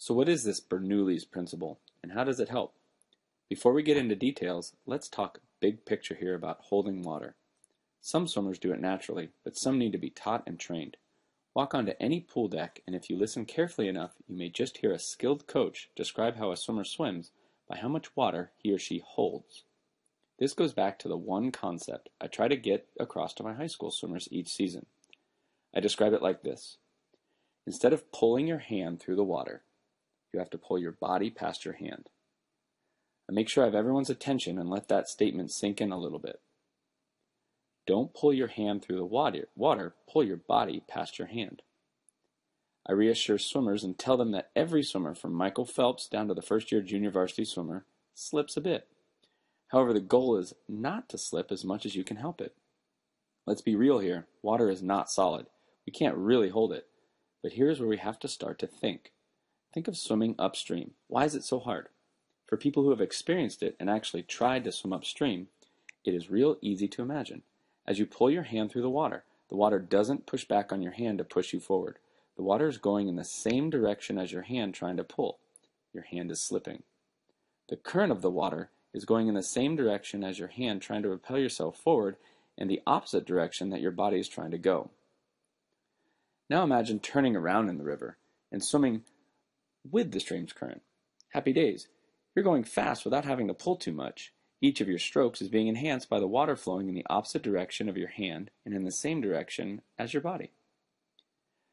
So what is this Bernoulli's principle, and how does it help? Before we get into details, let's talk big picture here about holding water. Some swimmers do it naturally, but some need to be taught and trained. Walk onto any pool deck, and if you listen carefully enough, you may just hear a skilled coach describe how a swimmer swims by how much water he or she holds. This goes back to the one concept I try to get across to my high school swimmers each season. I describe it like this Instead of pulling your hand through the water, you have to pull your body past your hand. I make sure I have everyone's attention and let that statement sink in a little bit. Don't pull your hand through the water, water, pull your body past your hand. I reassure swimmers and tell them that every swimmer from Michael Phelps down to the first year junior varsity swimmer slips a bit. However, the goal is not to slip as much as you can help it. Let's be real here. Water is not solid. We can't really hold it. But here's where we have to start to think. Think of swimming upstream. Why is it so hard? For people who have experienced it and actually tried to swim upstream, it is real easy to imagine. As you pull your hand through the water, the water doesn't push back on your hand to push you forward. The water is going in the same direction as your hand trying to pull. Your hand is slipping. The current of the water is going in the same direction as your hand trying to propel yourself forward in the opposite direction that your body is trying to go. Now imagine turning around in the river and swimming with the stream's current. Happy days. You're going fast without having to pull too much. Each of your strokes is being enhanced by the water flowing in the opposite direction of your hand and in the same direction as your body.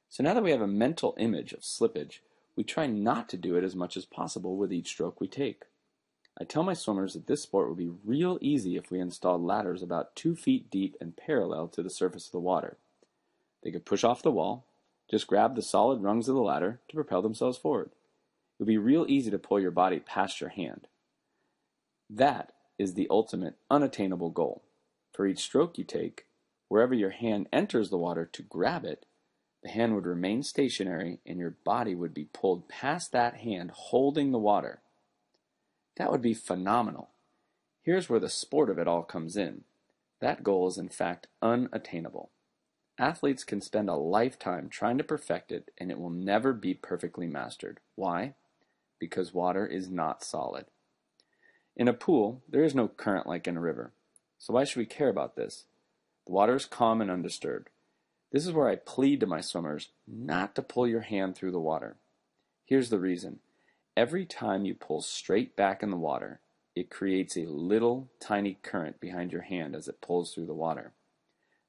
So now that we have a mental image of slippage, we try not to do it as much as possible with each stroke we take. I tell my swimmers that this sport would be real easy if we installed ladders about two feet deep and parallel to the surface of the water. They could push off the wall, just grab the solid rungs of the ladder to propel themselves forward. It would be real easy to pull your body past your hand. That is the ultimate unattainable goal. For each stroke you take, wherever your hand enters the water to grab it, the hand would remain stationary and your body would be pulled past that hand holding the water. That would be phenomenal. Here's where the sport of it all comes in. That goal is in fact unattainable. Athletes can spend a lifetime trying to perfect it and it will never be perfectly mastered. Why? Because water is not solid. In a pool, there is no current like in a river. So why should we care about this? The water is calm and undisturbed. This is where I plead to my swimmers not to pull your hand through the water. Here's the reason. Every time you pull straight back in the water, it creates a little tiny current behind your hand as it pulls through the water.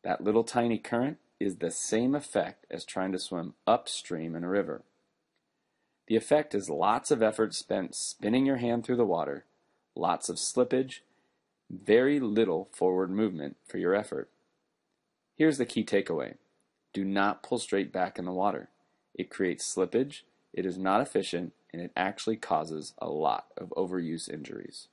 That little tiny current is the same effect as trying to swim upstream in a river. The effect is lots of effort spent spinning your hand through the water, lots of slippage, very little forward movement for your effort. Here's the key takeaway. Do not pull straight back in the water. It creates slippage, it is not efficient, and it actually causes a lot of overuse injuries.